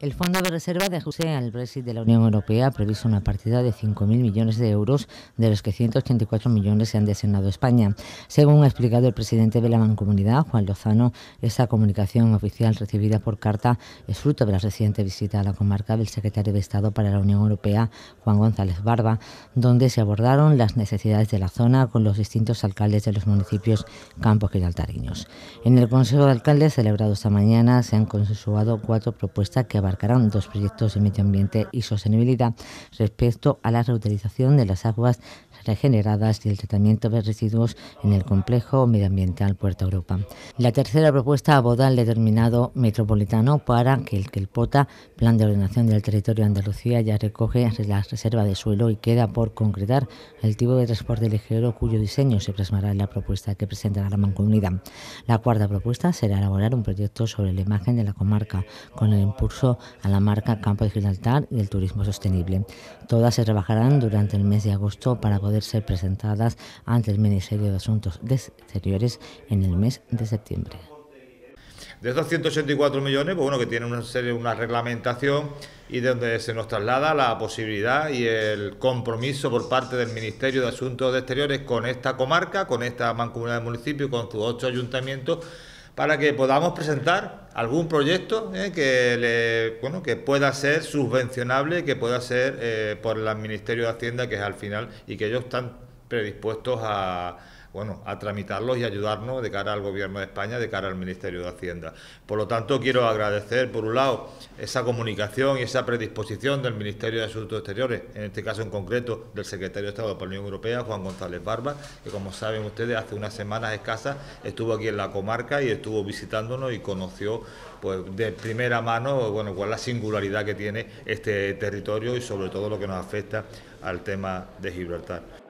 El Fondo de Reserva de ajuste al Brexit de la Unión Europea ha previsto una partida de 5.000 millones de euros, de los que 184 millones se han designado a España. Según ha explicado el presidente de la Mancomunidad, Juan Lozano, esta comunicación oficial recibida por carta es fruto de la reciente visita a la comarca del secretario de Estado para la Unión Europea, Juan González Barba, donde se abordaron las necesidades de la zona con los distintos alcaldes de los municipios Campos y Altariños. En el Consejo de Alcaldes celebrado esta mañana se han consensuado cuatro propuestas que abarcarán dos proyectos de medio ambiente y sostenibilidad respecto a la reutilización de las aguas regeneradas y el tratamiento de residuos en el complejo medioambiental Puerto Europa. La tercera propuesta aborda el determinado metropolitano para que el POTA, Plan de Ordenación del Territorio de Andalucía, ya recoge la reserva de suelo y queda por concretar el tipo de transporte ligero cuyo diseño se plasmará en la propuesta que presentará la Mancomunidad. La cuarta propuesta será elaborar un proyecto sobre la imagen de la comarca con el impulso a la marca Campo de Gibraltar y el turismo sostenible. Todas se trabajarán durante el mes de agosto para poder ser presentadas ante el Ministerio de Asuntos Exteriores en el mes de septiembre. De estos 184 millones, pues bueno, que tiene una serie, una reglamentación y donde se nos traslada la posibilidad y el compromiso por parte del Ministerio de Asuntos Exteriores con esta comarca, con esta mancomunidad de municipios, con sus ocho ayuntamientos, para que podamos presentar algún proyecto eh, que le, bueno que pueda ser subvencionable, que pueda ser eh, por el Ministerio de Hacienda, que es al final, y que ellos están predispuestos a bueno, a tramitarlos y ayudarnos de cara al Gobierno de España, de cara al Ministerio de Hacienda. Por lo tanto, quiero agradecer, por un lado, esa comunicación y esa predisposición del Ministerio de Asuntos Exteriores, en este caso en concreto del Secretario de Estado de la Unión Europea, Juan González Barba, que como saben ustedes, hace unas semanas escasas estuvo aquí en la comarca y estuvo visitándonos y conoció pues de primera mano bueno, cuál es la singularidad que tiene este territorio y sobre todo lo que nos afecta al tema de Gibraltar.